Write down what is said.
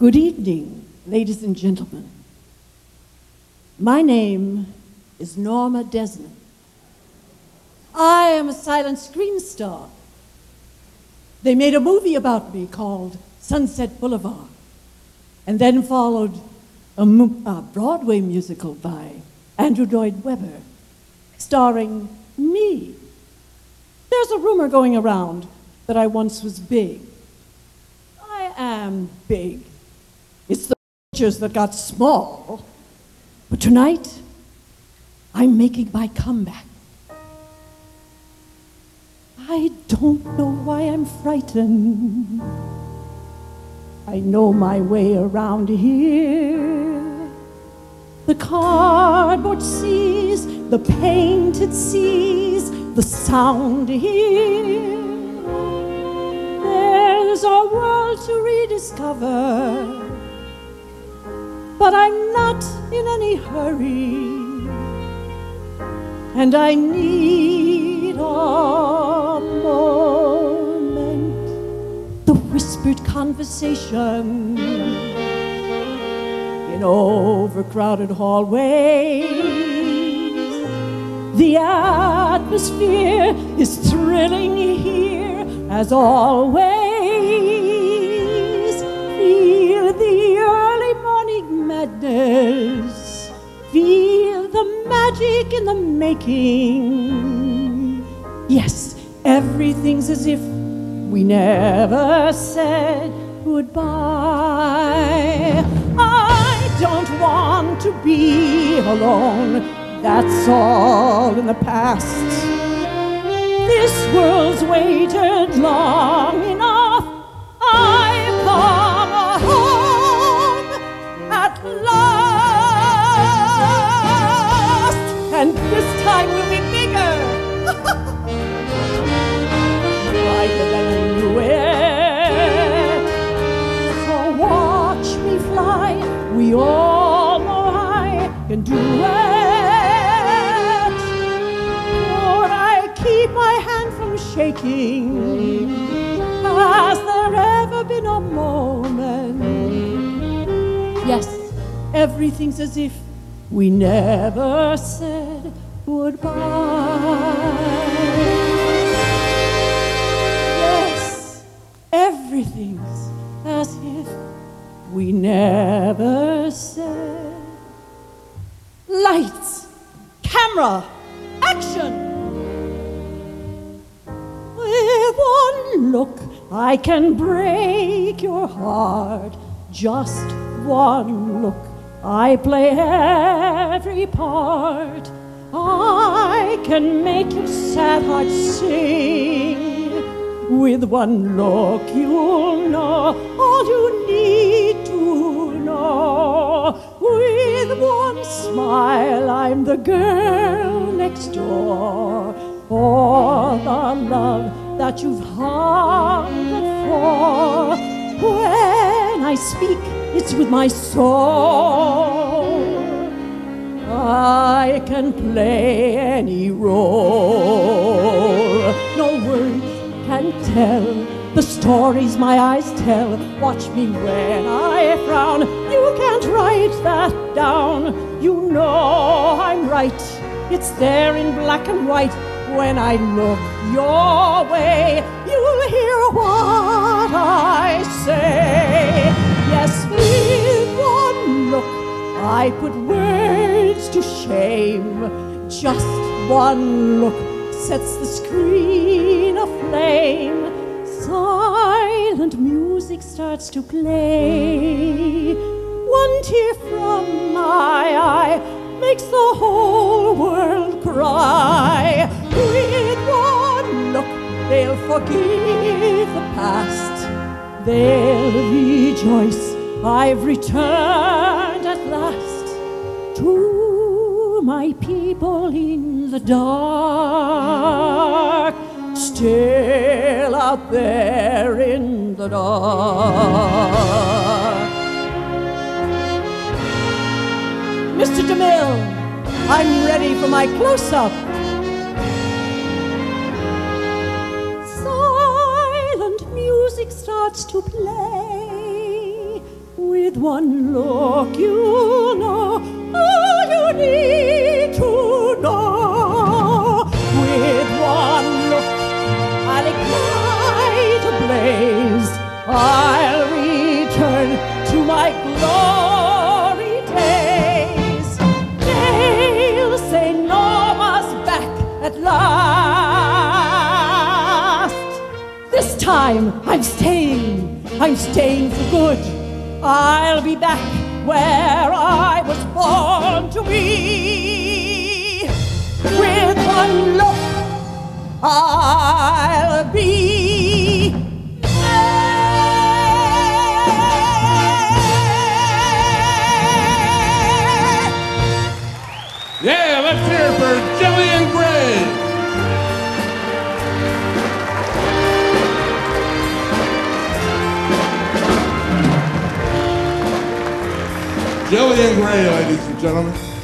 Good evening, ladies and gentlemen. My name is Norma Desmond. I am a silent screen star. They made a movie about me called Sunset Boulevard, and then followed a, a Broadway musical by Andrew Lloyd Webber, starring me. There's a rumor going around that I once was big. I am big. It's the pictures that got small. But tonight, I'm making my comeback. I don't know why I'm frightened. I know my way around here. The cardboard sees, the painted seas, the sound here. There's a world to rediscover, but I'm not in any hurry, and I need a moment. The whispered conversation in overcrowded hallways. The atmosphere is thrilling here as always. Madness. Feel the magic in the making. Yes, everything's as if we never said goodbye. I don't want to be alone. That's all in the past. This world's waited long enough. Shaking? Has there ever been a moment? Yes, everything's as if we never said goodbye. Yes, everything's as if we never said. Lights, camera, look, I can break your heart. Just one look, I play every part. I can make your sad heart sing. With one look, you'll know all you need to know. With one smile, I'm the girl next door. For the love that you've hungered for. When I speak, it's with my soul. I can play any role. No words can tell the stories my eyes tell. Watch me when I frown. You can't write that down. You know I'm right. It's there in black and white. When I look your way, you'll hear what I say. Yes, with one look, I put words to shame. Just one look sets the screen aflame. Silent music starts to play. One tear from my eye makes the whole world cry. With one look, they'll forgive the past. They'll rejoice I've returned at last to my people in the dark, still out there in the dark. I'm ready for my close-up. Silent music starts to play. With one look, you time I'm staying. I'm staying for good. I'll be back where I was born to be. With one look, I'll be. Gillian Grey, ladies and gentlemen.